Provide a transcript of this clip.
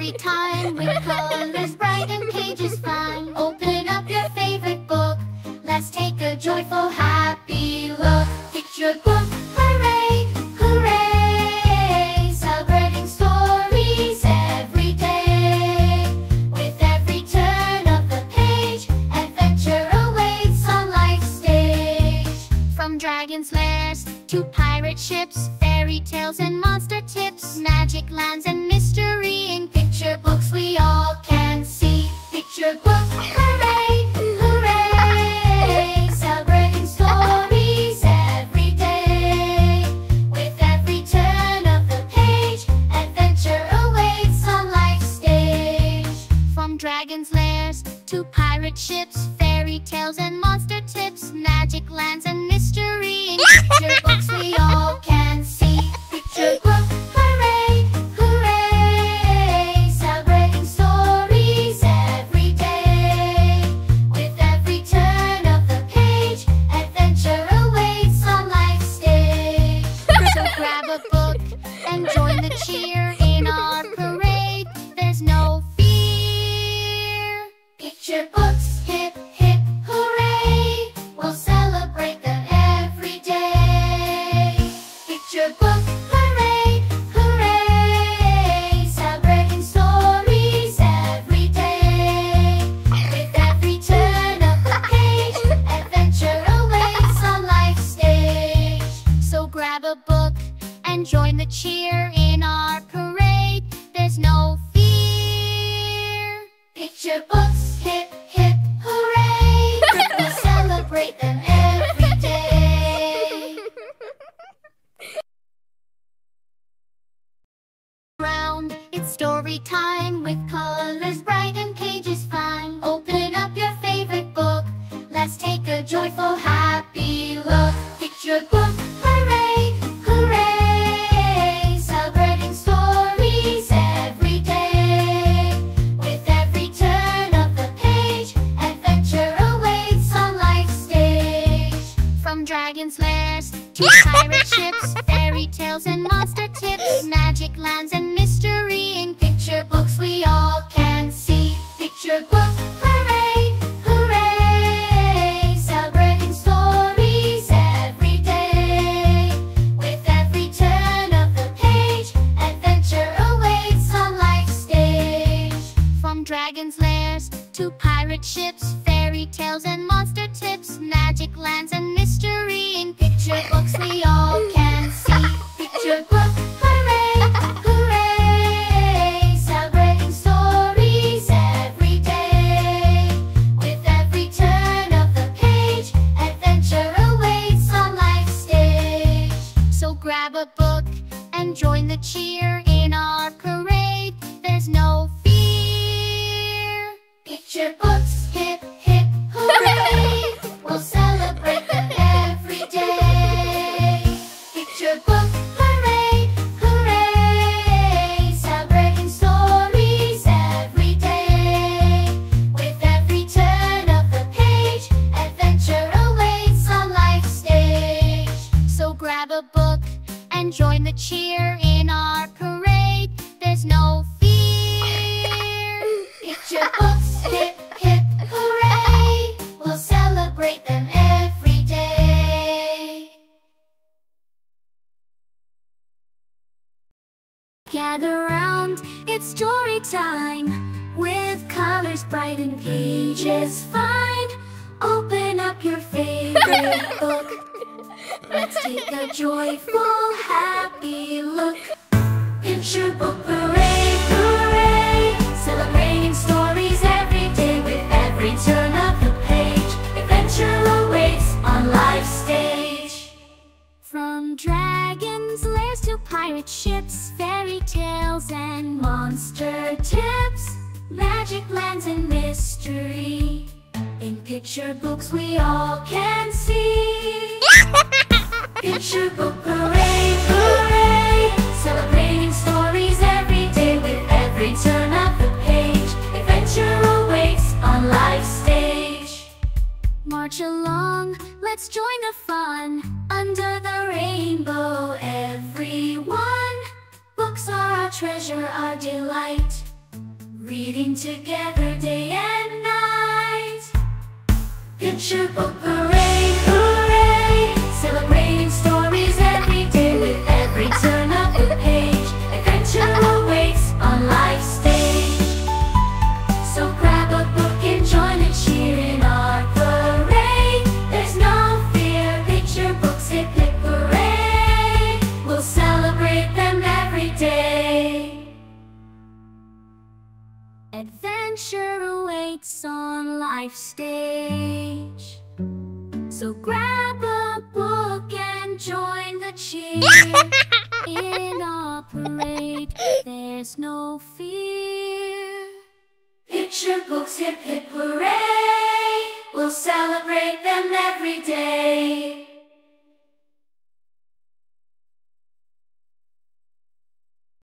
story time with colors bright and pages fine. Open up your favorite book. Let's take a joyful, happy look. Picture book, hooray, hooray! Celebrating stories every day. With every turn of the page, adventure awaits on life's stage. From dragon's lairs to pirate ships, fairy tales and monster tips, magic lands and mystery in picture books we all can see. Picture book, hooray, hooray! Celebrating stories every day. With every turn of the page, adventure awaits on life's stage. From dragon's lairs to pirate ships, fairy tales and monster tips, magic lands Picture books, hip, hip, hooray! We'll celebrate them every day. Picture book, hooray, hooray! Celebrating stories every day. With every turn of the page, adventure awaits on life's stage. So grab a book and join the cheer in our parade. There's no fear. Picture books, hip, hip, hooray! we'll celebrate them every day. Round, it's story time fairy tales and monster tips, magic lands and mystery in picture books we all can see. Picture book, hooray, hooray! Celebrating stories every day. With every turn of the page, adventure awaits on life's stage. From dragon's lairs to pirate ships, fairy tales and monster tips, magic lands and mystery in picture books we all can see. Picture book, hooray! Celebrating stories every day. With every turn of the page, adventure awaits on life's stage. So grab a book and join the cheer in our parade. There's no fear. Picture books, Gather round, it's story time. With colors bright and pages fine. Open up your favorite book. Let's take a joyful, monster tips, magic lands and mystery. In picture books we all can see. Picture book parade, hooray! Celebrating stories every day with every turn of the page. Adventure awaits on life's stage. March along, let's join the fun. Under the rainbow, everyone. Books are our treasure, our delight. reading together day and night. Picture book awaits on life's stage. So grab a book and join the cheer. In our parade, there's no fear. Picture books, hip hip hooray! We'll celebrate them every day.